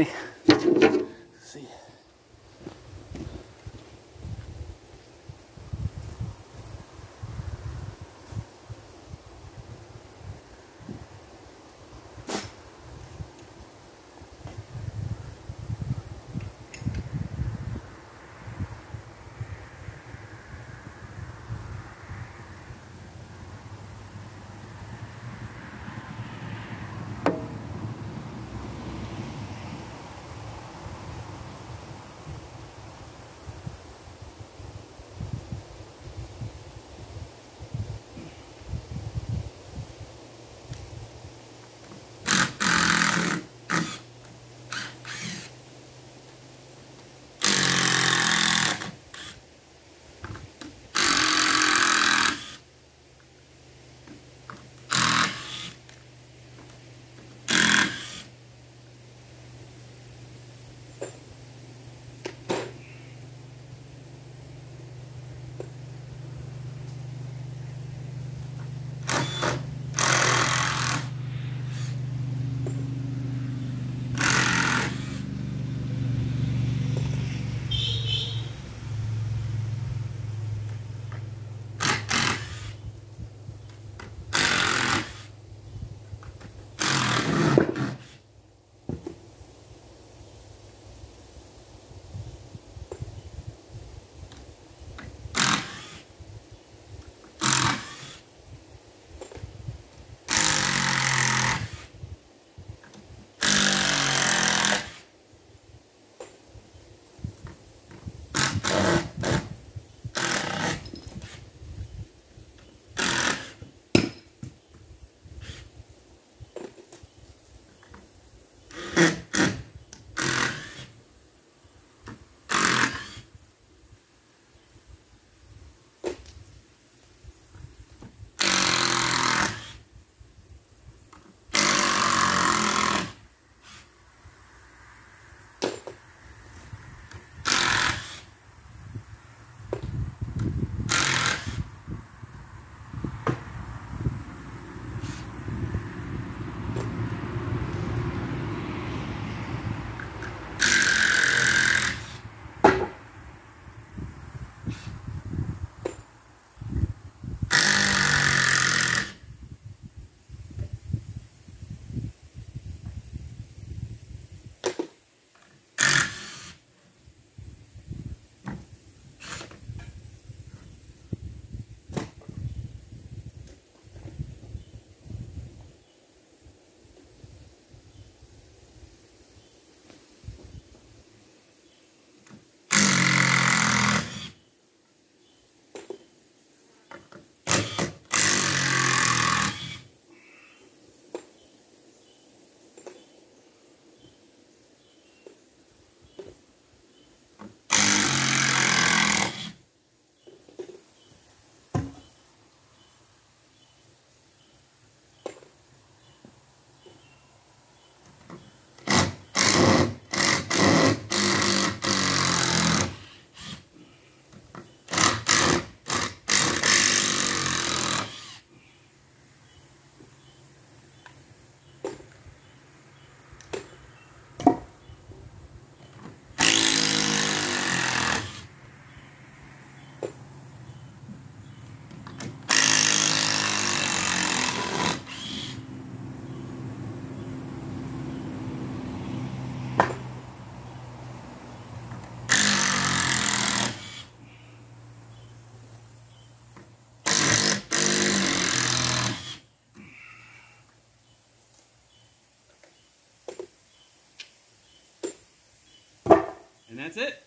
Okay. That's it.